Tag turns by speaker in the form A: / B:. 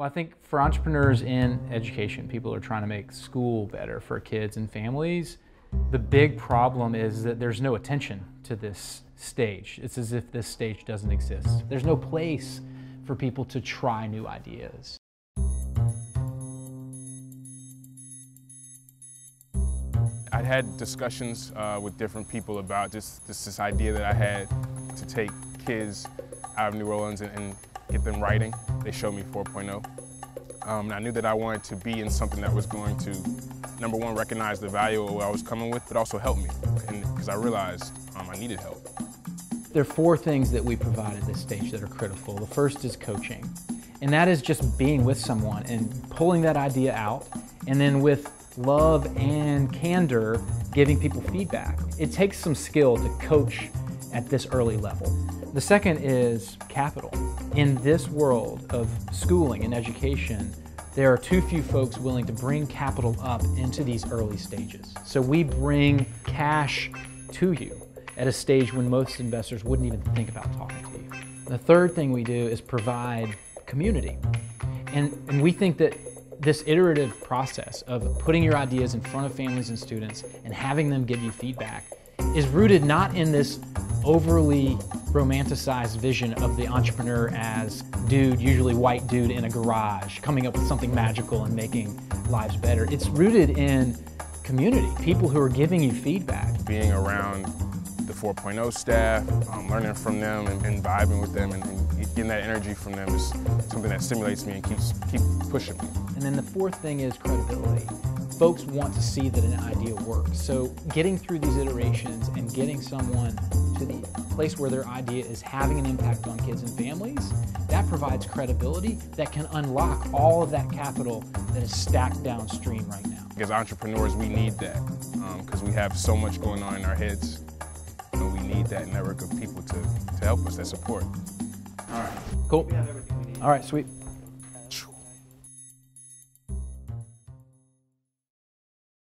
A: Well, I think for entrepreneurs in education, people are trying to make school better for kids and families. The big problem is that there's no attention to this stage. It's as if this stage doesn't exist. There's no place for people to try new ideas.
B: I'd had discussions uh, with different people about just this, this, idea that I had to take kids out of New Orleans and, and get them writing. They showed me 4.0. Um, and I knew that I wanted to be in something that was going to, number one, recognize the value of what I was coming with, but also help me. Because I realized um, I needed help.
A: There are four things that we provide at this stage that are critical. The first is coaching. And that is just being with someone and pulling that idea out. And then with love and candor, giving people feedback. It takes some skill to coach at this early level. The second is capital. In this world of schooling and education, there are too few folks willing to bring capital up into these early stages. So we bring cash to you at a stage when most investors wouldn't even think about talking to you. The third thing we do is provide community. And, and we think that this iterative process of putting your ideas in front of families and students and having them give you feedback is rooted not in this overly romanticized vision of the entrepreneur as dude, usually white dude in a garage, coming up with something magical and making lives better. It's rooted in community, people who are giving you feedback.
B: Being around the 4.0 staff, um, learning from them and, and vibing with them and, and, getting that energy from them is something that stimulates me and keeps keep pushing me.
A: And then the fourth thing is credibility folks want to see that an idea works. So getting through these iterations and getting someone to the place where their idea is having an impact on kids and families, that provides credibility that can unlock all of that capital that is stacked downstream right now.
B: As entrepreneurs, we need that because um, we have so much going on in our heads. You know, we need that network of people to, to help us, that support.
A: All right. Cool. All right, sweet.